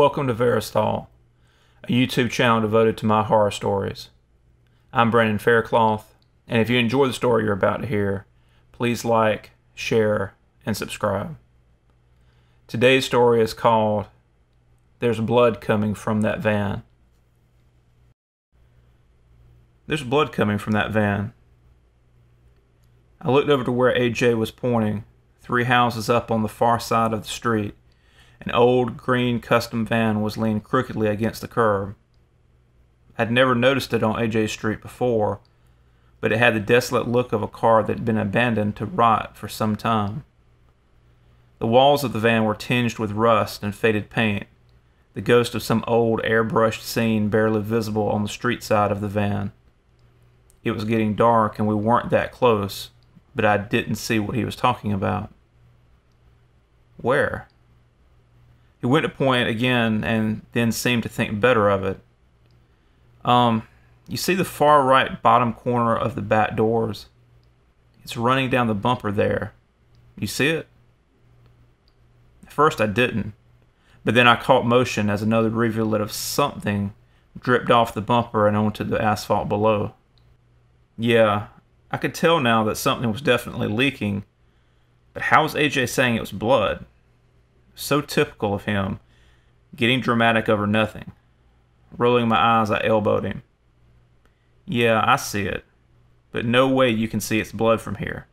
Welcome to Verastahl, a YouTube channel devoted to my horror stories. I'm Brandon Faircloth, and if you enjoy the story you're about to hear, please like, share, and subscribe. Today's story is called There's Blood Coming from That Van. There's blood coming from that van. I looked over to where AJ was pointing, three houses up on the far side of the street. An old green custom van was leaned crookedly against the curb. I'd never noticed it on AJ Street before, but it had the desolate look of a car that had been abandoned to rot for some time. The walls of the van were tinged with rust and faded paint, the ghost of some old airbrushed scene barely visible on the street side of the van. It was getting dark and we weren't that close, but I didn't see what he was talking about. Where? He went to point again and then seemed to think better of it. Um, you see the far right bottom corner of the back doors? It's running down the bumper there. You see it? At first I didn't, but then I caught motion as another rivulet of something dripped off the bumper and onto the asphalt below. Yeah, I could tell now that something was definitely leaking, but how was AJ saying it was blood? So typical of him, getting dramatic over nothing. Rolling my eyes, I elbowed him. Yeah, I see it, but no way you can see it's blood from here.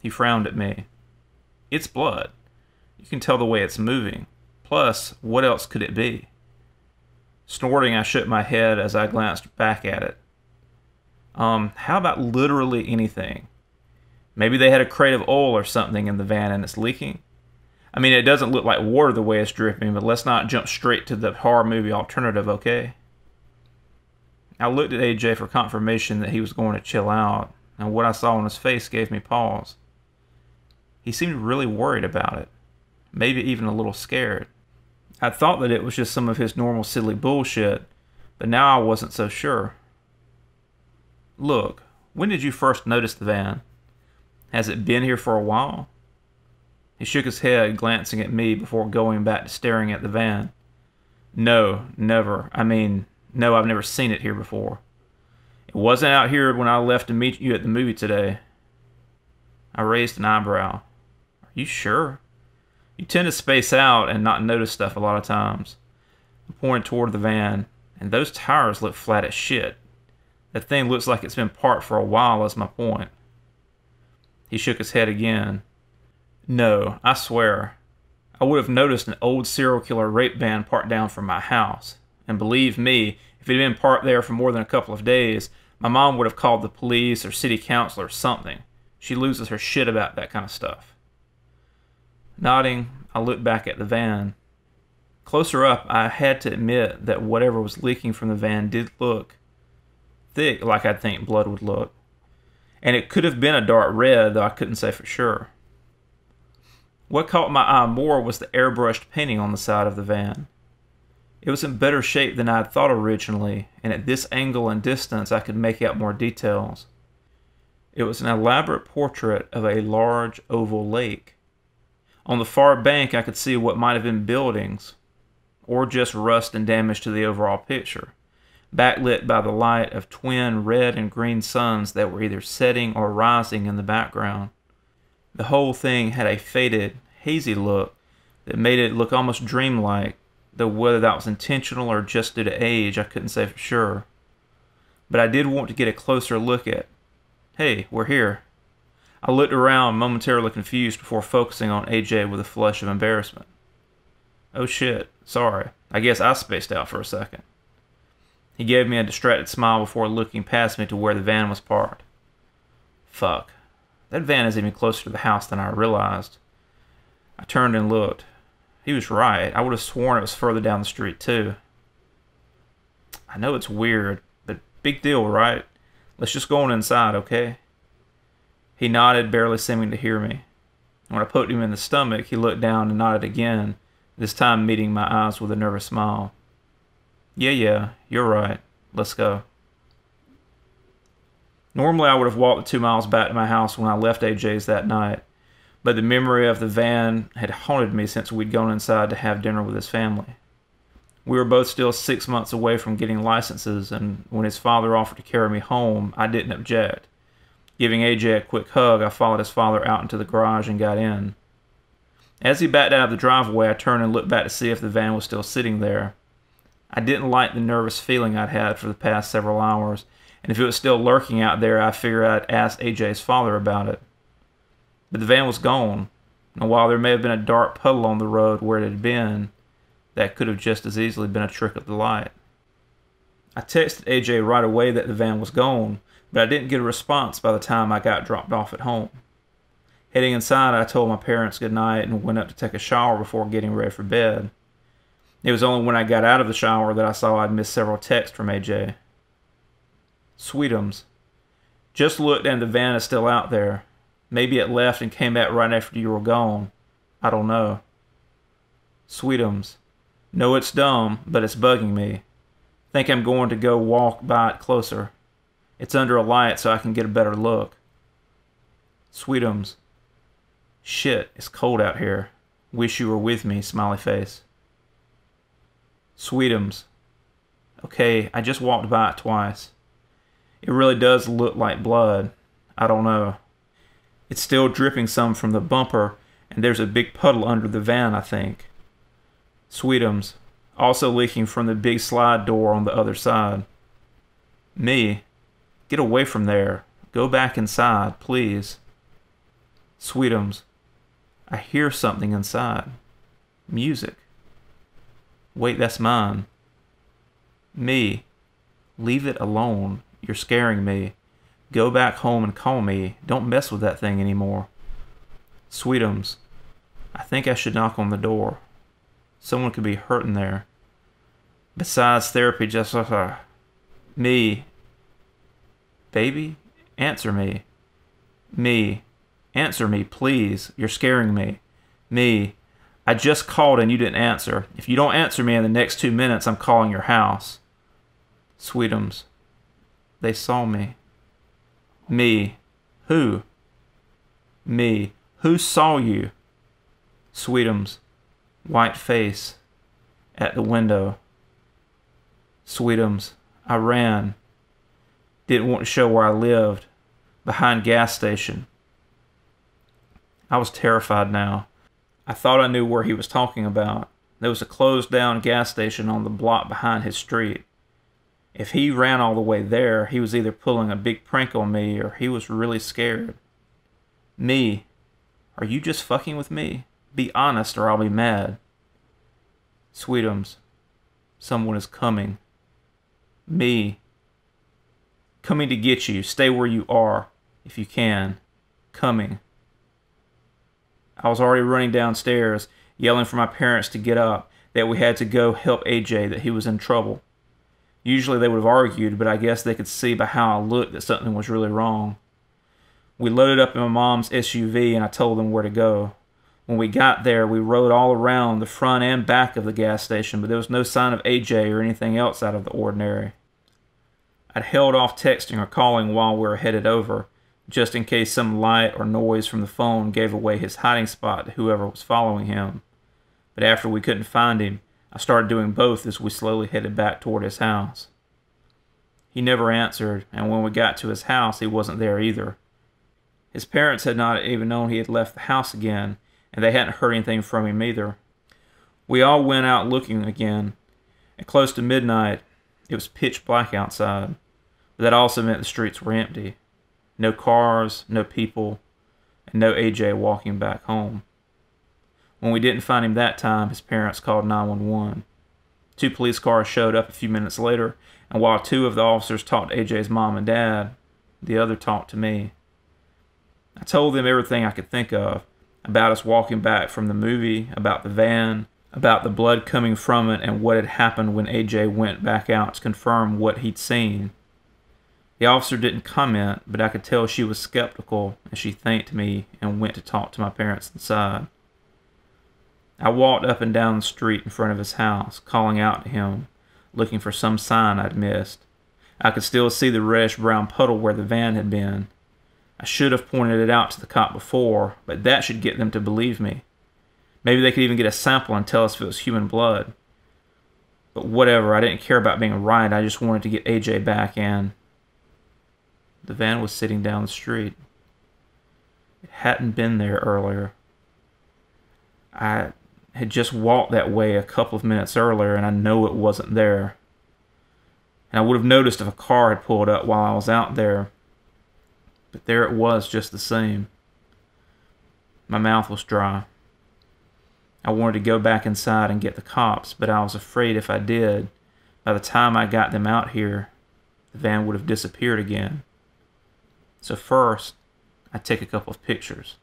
He frowned at me. It's blood. You can tell the way it's moving. Plus, what else could it be? Snorting, I shook my head as I glanced back at it. Um, how about literally anything? Maybe they had a crate of oil or something in the van and it's leaking. I mean, it doesn't look like water the way it's dripping, but let's not jump straight to the horror movie alternative, okay? I looked at AJ for confirmation that he was going to chill out, and what I saw on his face gave me pause. He seemed really worried about it, maybe even a little scared. I thought that it was just some of his normal silly bullshit, but now I wasn't so sure. Look, when did you first notice the van? Has it been here for a while? He shook his head, glancing at me before going back to staring at the van. No, never. I mean, no, I've never seen it here before. It wasn't out here when I left to meet you at the movie today. I raised an eyebrow. Are you sure? You tend to space out and not notice stuff a lot of times. I pointed toward the van, and those tires look flat as shit. That thing looks like it's been parked for a while, is my point. He shook his head again. No, I swear. I would have noticed an old serial killer rape van parked down from my house. And believe me, if it had been parked there for more than a couple of days, my mom would have called the police or city council or something. She loses her shit about that kind of stuff. Nodding, I looked back at the van. Closer up, I had to admit that whatever was leaking from the van did look thick like I'd think blood would look. And it could have been a dark red, though I couldn't say for sure. What caught my eye more was the airbrushed painting on the side of the van. It was in better shape than I had thought originally, and at this angle and distance I could make out more details. It was an elaborate portrait of a large oval lake. On the far bank I could see what might have been buildings, or just rust and damage to the overall picture backlit by the light of twin red and green suns that were either setting or rising in the background. The whole thing had a faded, hazy look that made it look almost dreamlike, though whether that was intentional or just due to age, I couldn't say for sure. But I did want to get a closer look at. Hey, we're here. I looked around, momentarily confused before focusing on AJ with a flush of embarrassment. Oh shit, sorry. I guess I spaced out for a second. He gave me a distracted smile before looking past me to where the van was parked. Fuck. That van is even closer to the house than I realized. I turned and looked. He was right. I would have sworn it was further down the street, too. I know it's weird, but big deal, right? Let's just go on inside, okay? He nodded, barely seeming to hear me. When I poked him in the stomach, he looked down and nodded again, this time meeting my eyes with a nervous smile. Yeah, yeah, you're right. Let's go. Normally, I would have walked the two miles back to my house when I left AJ's that night, but the memory of the van had haunted me since we'd gone inside to have dinner with his family. We were both still six months away from getting licenses, and when his father offered to carry me home, I didn't object. Giving AJ a quick hug, I followed his father out into the garage and got in. As he backed out of the driveway, I turned and looked back to see if the van was still sitting there. I didn't like the nervous feeling I'd had for the past several hours, and if it was still lurking out there, I figured I'd ask AJ's father about it. But the van was gone, and while there may have been a dark puddle on the road where it had been, that could have just as easily been a trick of the light. I texted AJ right away that the van was gone, but I didn't get a response by the time I got dropped off at home. Heading inside, I told my parents good night and went up to take a shower before getting ready for bed. It was only when I got out of the shower that I saw I'd missed several texts from AJ. Sweetums. Just looked and the van is still out there. Maybe it left and came back right after you were gone. I don't know. Sweetums. Know it's dumb, but it's bugging me. Think I'm going to go walk by it closer. It's under a light so I can get a better look. Sweetums. Shit, it's cold out here. Wish you were with me, smiley face. Sweetums. Okay, I just walked by it twice. It really does look like blood. I don't know. It's still dripping some from the bumper, and there's a big puddle under the van, I think. Sweetums, also leaking from the big slide door on the other side. Me, get away from there. Go back inside, please. Sweetums, I hear something inside. Music. Wait, that's mine. Me, leave it alone. You're scaring me. Go back home and call me. Don't mess with that thing anymore. Sweetums, I think I should knock on the door. Someone could be hurting there. Besides therapy, just uh, me. Baby, answer me. Me, answer me, please. You're scaring me. Me, I just called and you didn't answer. If you don't answer me in the next two minutes, I'm calling your house. Sweetums, they saw me. Me. Who? Me. Who saw you? Sweetums. White face. At the window. Sweetums. I ran. Didn't want to show where I lived. Behind gas station. I was terrified now. I thought I knew where he was talking about. There was a closed down gas station on the block behind his street. If he ran all the way there, he was either pulling a big prank on me or he was really scared. Me. Are you just fucking with me? Be honest or I'll be mad. Sweetums. Someone is coming. Me. Coming to get you. Stay where you are, if you can. Coming. I was already running downstairs, yelling for my parents to get up, that we had to go help AJ, that he was in trouble. Usually they would have argued, but I guess they could see by how I looked that something was really wrong. We loaded up in my mom's SUV and I told them where to go. When we got there, we rode all around the front and back of the gas station, but there was no sign of AJ or anything else out of the ordinary. I'd held off texting or calling while we were headed over, just in case some light or noise from the phone gave away his hiding spot to whoever was following him. But after we couldn't find him, I started doing both as we slowly headed back toward his house. He never answered, and when we got to his house, he wasn't there either. His parents had not even known he had left the house again, and they hadn't heard anything from him either. We all went out looking again, and close to midnight, it was pitch black outside, but that also meant the streets were empty. No cars, no people, and no AJ walking back home. When we didn't find him that time, his parents called 911. Two police cars showed up a few minutes later, and while two of the officers talked to AJ's mom and dad, the other talked to me. I told them everything I could think of about us walking back from the movie, about the van, about the blood coming from it, and what had happened when AJ went back out to confirm what he'd seen. The officer didn't comment, but I could tell she was skeptical as she thanked me and went to talk to my parents inside. I walked up and down the street in front of his house, calling out to him, looking for some sign I'd missed. I could still see the reddish brown puddle where the van had been. I should have pointed it out to the cop before, but that should get them to believe me. Maybe they could even get a sample and tell us if it was human blood. But whatever, I didn't care about being right. I just wanted to get AJ back, and the van was sitting down the street. It hadn't been there earlier. I had just walked that way a couple of minutes earlier, and I know it wasn't there. And I would have noticed if a car had pulled up while I was out there. But there it was just the same. My mouth was dry. I wanted to go back inside and get the cops, but I was afraid if I did, by the time I got them out here, the van would have disappeared again. So first, I take a couple of pictures.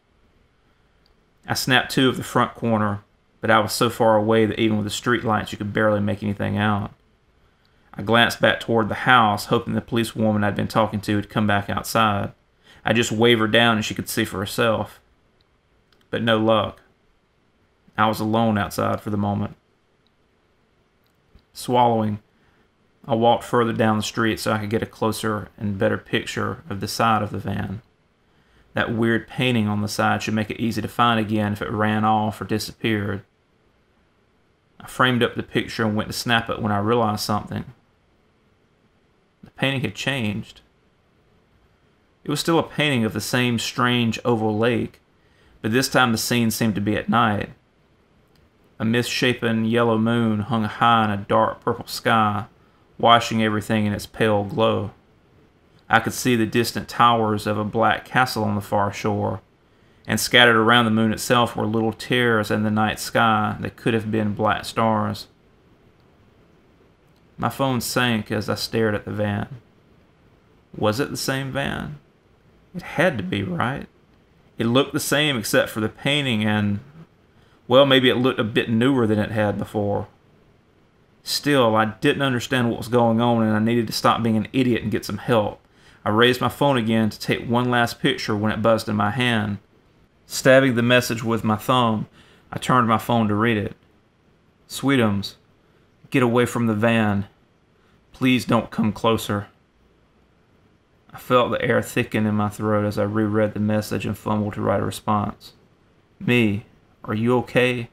I snapped two of the front corner, but I was so far away that even with the street lights you could barely make anything out. I glanced back toward the house, hoping the policewoman I'd been talking to had come back outside. I just waved her down and she could see for herself. But no luck. I was alone outside for the moment. Swallowing, I walked further down the street so I could get a closer and better picture of the side of the van. That weird painting on the side should make it easy to find again if it ran off or disappeared. I framed up the picture and went to snap it when I realized something. The painting had changed. It was still a painting of the same strange oval lake, but this time the scene seemed to be at night. A misshapen yellow moon hung high in a dark purple sky, washing everything in its pale glow. I could see the distant towers of a black castle on the far shore, and scattered around the moon itself were little tears in the night sky that could have been black stars. My phone sank as I stared at the van. Was it the same van? It had to be, right? It looked the same except for the painting and, well, maybe it looked a bit newer than it had before. Still, I didn't understand what was going on and I needed to stop being an idiot and get some help. I raised my phone again to take one last picture when it buzzed in my hand. Stabbing the message with my thumb, I turned my phone to read it. Sweetums, get away from the van. Please don't come closer. I felt the air thicken in my throat as I reread the message and fumbled to write a response. Me, are you okay?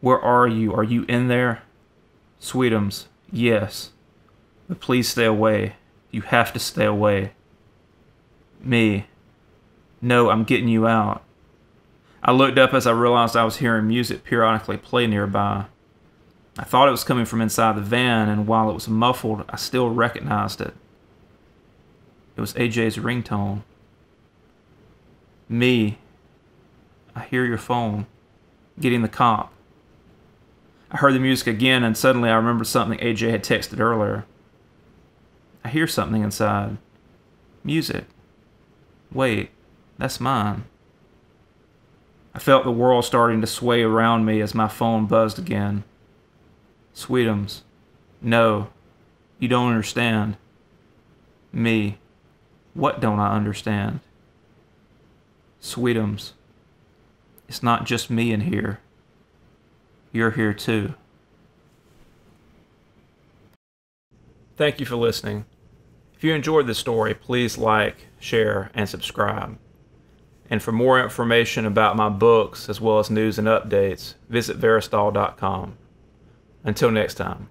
Where are you? Are you in there? Sweetums, yes. But please stay away. You have to stay away. Me. No, I'm getting you out. I looked up as I realized I was hearing music periodically play nearby. I thought it was coming from inside the van, and while it was muffled, I still recognized it. It was AJ's ringtone. Me. I hear your phone. Getting the cop. I heard the music again, and suddenly I remembered something AJ had texted earlier. I hear something inside. Music. Wait, that's mine. I felt the world starting to sway around me as my phone buzzed again. Sweetums. No, you don't understand. Me. What don't I understand? Sweetums. It's not just me in here. You're here too. Thank you for listening. If you enjoyed this story, please like, share, and subscribe. And for more information about my books, as well as news and updates, visit Verastahl.com. Until next time.